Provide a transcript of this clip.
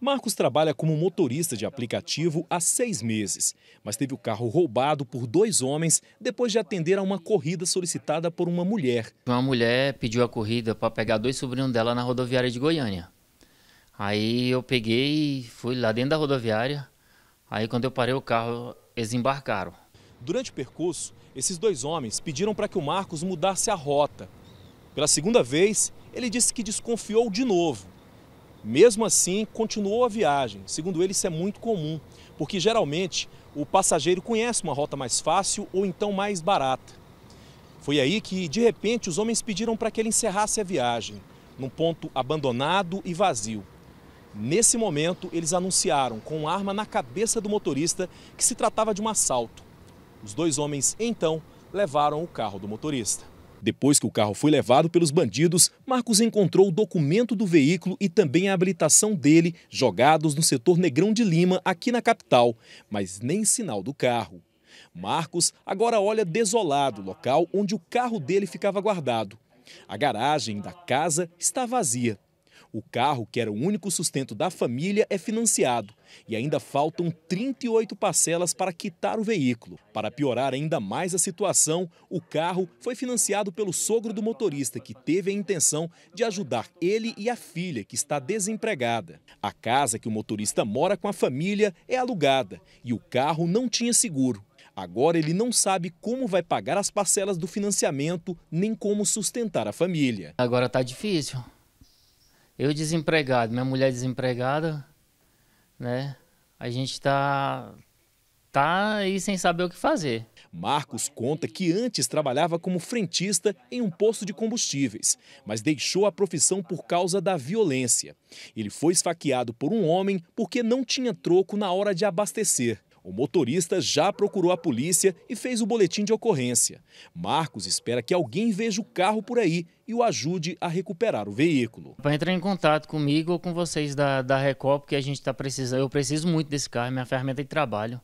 Marcos trabalha como motorista de aplicativo há seis meses, mas teve o carro roubado por dois homens depois de atender a uma corrida solicitada por uma mulher. Uma mulher pediu a corrida para pegar dois sobrinhos dela na rodoviária de Goiânia. Aí eu peguei e fui lá dentro da rodoviária. Aí quando eu parei o carro, eles embarcaram. Durante o percurso, esses dois homens pediram para que o Marcos mudasse a rota. Pela segunda vez, ele disse que desconfiou de novo mesmo assim, continuou a viagem. Segundo ele, isso é muito comum, porque geralmente o passageiro conhece uma rota mais fácil ou então mais barata. Foi aí que, de repente, os homens pediram para que ele encerrasse a viagem, num ponto abandonado e vazio. Nesse momento, eles anunciaram, com arma na cabeça do motorista, que se tratava de um assalto. Os dois homens, então, levaram o carro do motorista. Depois que o carro foi levado pelos bandidos, Marcos encontrou o documento do veículo e também a habilitação dele jogados no setor Negrão de Lima, aqui na capital, mas nem sinal do carro. Marcos agora olha desolado o local onde o carro dele ficava guardado. A garagem da casa está vazia. O carro, que era o único sustento da família, é financiado e ainda faltam 38 parcelas para quitar o veículo. Para piorar ainda mais a situação, o carro foi financiado pelo sogro do motorista, que teve a intenção de ajudar ele e a filha, que está desempregada. A casa que o motorista mora com a família é alugada e o carro não tinha seguro. Agora ele não sabe como vai pagar as parcelas do financiamento nem como sustentar a família. Agora está difícil. Eu desempregado, minha mulher desempregada, né? A gente está tá aí sem saber o que fazer. Marcos conta que antes trabalhava como frentista em um posto de combustíveis, mas deixou a profissão por causa da violência. Ele foi esfaqueado por um homem porque não tinha troco na hora de abastecer. O motorista já procurou a polícia e fez o boletim de ocorrência. Marcos espera que alguém veja o carro por aí e o ajude a recuperar o veículo. Para entrar em contato comigo ou com vocês da, da Recop, porque a gente está precisando, eu preciso muito desse carro, minha ferramenta de trabalho.